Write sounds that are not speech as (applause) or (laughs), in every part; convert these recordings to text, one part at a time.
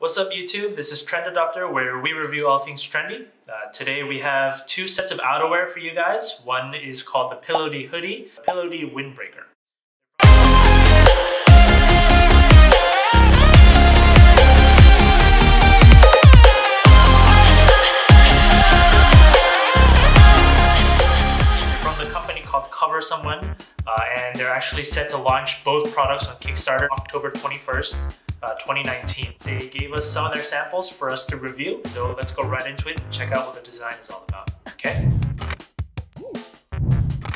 What's up YouTube? This is Trend Adopter where we review all things trendy. Uh, today we have two sets of outerwear for you guys. One is called the Pillowdy Hoodie, Pillowdy Windbreaker. From the company called Coversomeone uh, and they're actually set to launch both products on Kickstarter October 21st uh, 2019. They gave us some of their samples for us to review, so let's go right into it and check out what the design is all about, okay?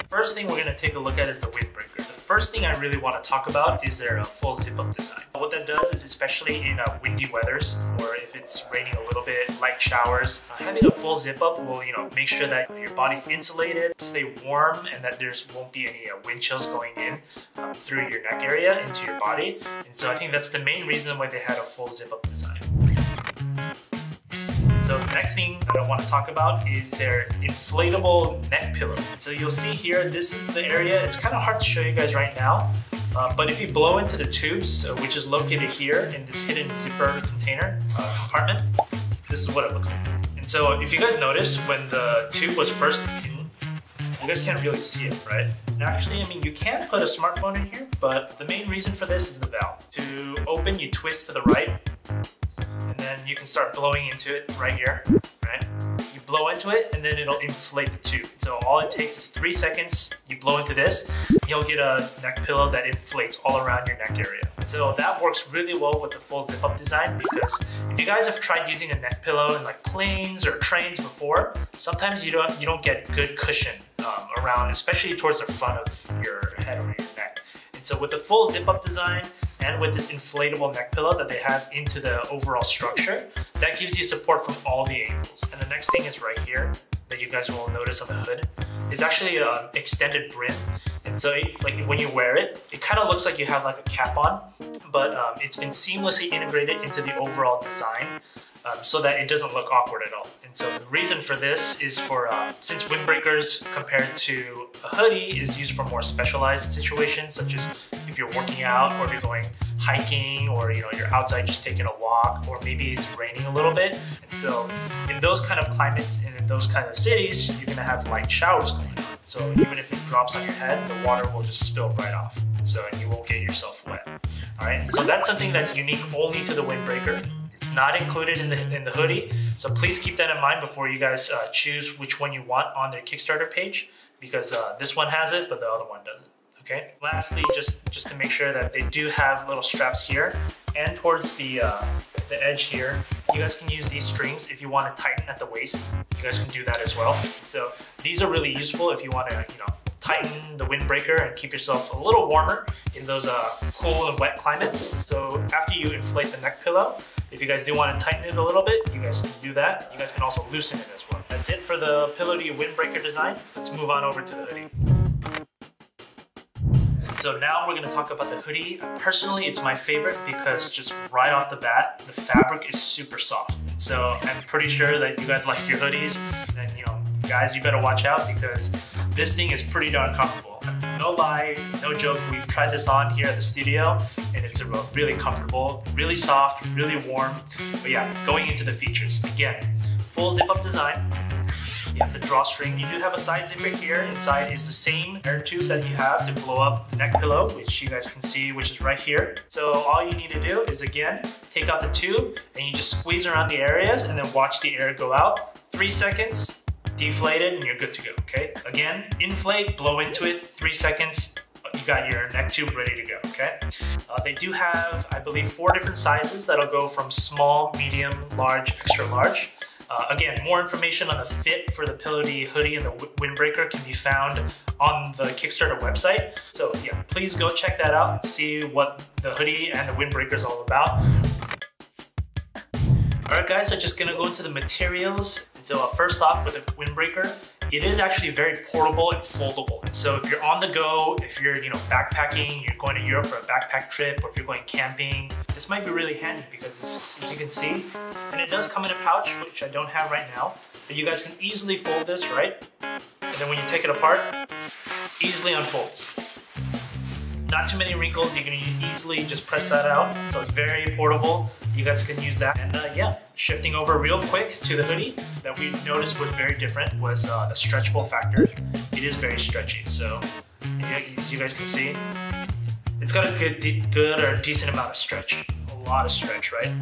First thing we're gonna take a look at is the windbreaker. First thing I really wanna talk about is their uh, full zip-up design. What that does is, especially in uh, windy weathers, or if it's raining a little bit, light showers, uh, having a full zip-up will, you know, make sure that your body's insulated, stay warm, and that there's won't be any uh, wind chills going in um, through your neck area into your body. And so I think that's the main reason why they had a full zip-up design. So the next thing that I want to talk about is their inflatable neck pillow. So you'll see here, this is the area. It's kind of hard to show you guys right now, uh, but if you blow into the tubes, uh, which is located here in this hidden zipper container uh, compartment, this is what it looks like. And so if you guys notice, when the tube was first in, you guys can't really see it, right? And actually, I mean, you can put a smartphone in here, but the main reason for this is the valve. To open, you twist to the right, you can start blowing into it right here, right? You blow into it and then it'll inflate the tube. So all it takes is three seconds, you blow into this, you'll get a neck pillow that inflates all around your neck area. And so that works really well with the full zip up design because if you guys have tried using a neck pillow in like planes or trains before, sometimes you don't, you don't get good cushion um, around, especially towards the front of your head or your neck. And so with the full zip up design, and with this inflatable neck pillow that they have into the overall structure, that gives you support from all the angles. And the next thing is right here that you guys will notice on the hood is actually an extended brim. And so like when you wear it, it kind of looks like you have like a cap on, but um, it's been seamlessly integrated into the overall design um, so that it doesn't look awkward at all. And so the reason for this is for, uh, since windbreakers compared to a hoodie is used for more specialized situations, such as if you're working out or if you're going hiking or you know you're outside just taking a walk or maybe it's raining a little bit. And so in those kind of climates and in those kind of cities, you're gonna have light showers going on. So even if it drops on your head, the water will just spill right off. So you won't get yourself wet. All right, so that's something that's unique only to the windbreaker. Not included in the, in the hoodie, so please keep that in mind before you guys uh, choose which one you want on their Kickstarter page because uh, this one has it, but the other one doesn't. Okay. Lastly, just just to make sure that they do have little straps here and towards the uh, the edge here, you guys can use these strings if you want to tighten at the waist. You guys can do that as well. So these are really useful if you want to, you know, tighten the windbreaker and keep yourself a little warmer in those uh, cool and wet climates. So after you inflate the neck pillow, if you guys do want to tighten it a little bit, you guys can do that. You guys can also loosen it as well. That's it for the Pillowdy windbreaker design. Let's move on over to the hoodie. So now we're gonna talk about the hoodie. Personally, it's my favorite because just right off the bat, the fabric is super soft. So I'm pretty sure that you guys like your hoodies and you know, guys, you better watch out because this thing is pretty darn comfortable. No lie, no joke, we've tried this on here at the studio and it's a really comfortable, really soft, really warm. But yeah, going into the features. Again, full zip up design, you have the drawstring. You do have a side zipper here. Inside is the same air tube that you have to blow up the neck pillow, which you guys can see, which is right here. So all you need to do is again, take out the tube and you just squeeze around the areas and then watch the air go out. Three seconds, deflate it, and you're good to go, okay? Again, inflate, blow into it, three seconds, you got your neck tube ready to go, okay? Uh, they do have, I believe, four different sizes that'll go from small, medium, large, extra large. Uh, again, more information on the fit for the Pillowdy hoodie and the windbreaker can be found on the Kickstarter website. So yeah, please go check that out and see what the hoodie and the windbreaker is all about. Alright guys, so I'm just gonna go into the materials. So uh, first off with the windbreaker, it is actually very portable and foldable. So if you're on the go, if you're you know backpacking, you're going to Europe for a backpack trip, or if you're going camping, this might be really handy because as you can see, and it does come in a pouch, which I don't have right now, but you guys can easily fold this, right? And then when you take it apart, easily unfolds. Not too many wrinkles. You can easily just press that out. So it's very portable. You guys can use that. And uh, yeah, shifting over real quick to the hoodie that we noticed was very different was uh, the stretchable factor. It is very stretchy. So as you guys can see, it's got a good, good or decent amount of stretch a lot of stretch, right?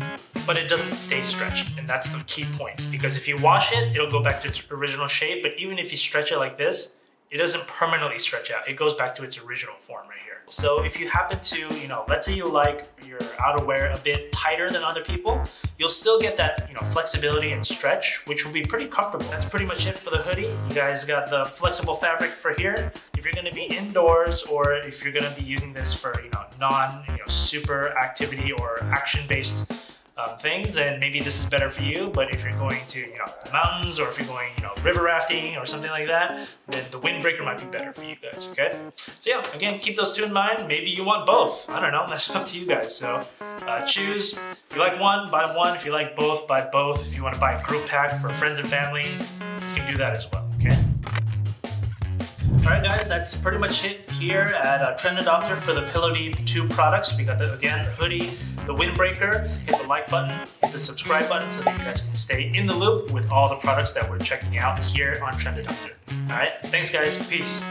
But it doesn't stay stretched, and that's the key point. Because if you wash it, it'll go back to its original shape, but even if you stretch it like this, it doesn't permanently stretch out. It goes back to its original form right here. So if you happen to, you know, let's say you like your outerwear a bit tighter than other people, you'll still get that, you know, flexibility and stretch, which will be pretty comfortable. That's pretty much it for the hoodie. You guys got the flexible fabric for here. If you're gonna be indoors or if you're gonna be using this for, you know, non, you know, super activity or action-based um, things, then maybe this is better for you. But if you're going to, you know, mountains or if you're going, you know, river rafting or something like that, then the windbreaker might be better for you guys, okay? So yeah, again, keep those two in mind. Maybe you want both. I don't know, (laughs) that's up to you guys. So uh, choose. If you like one, buy one. If you like both, buy both. If you want to buy a group pack for friends and family, you can do that as well, okay? Alright guys, that's pretty much it here at uh, Trend Adopter for the Pillowdy 2 products. We got, the, again, the hoodie, the windbreaker, hit the like button, hit the subscribe button so that you guys can stay in the loop with all the products that we're checking out here on Trend Adopter. Alright, thanks guys, peace.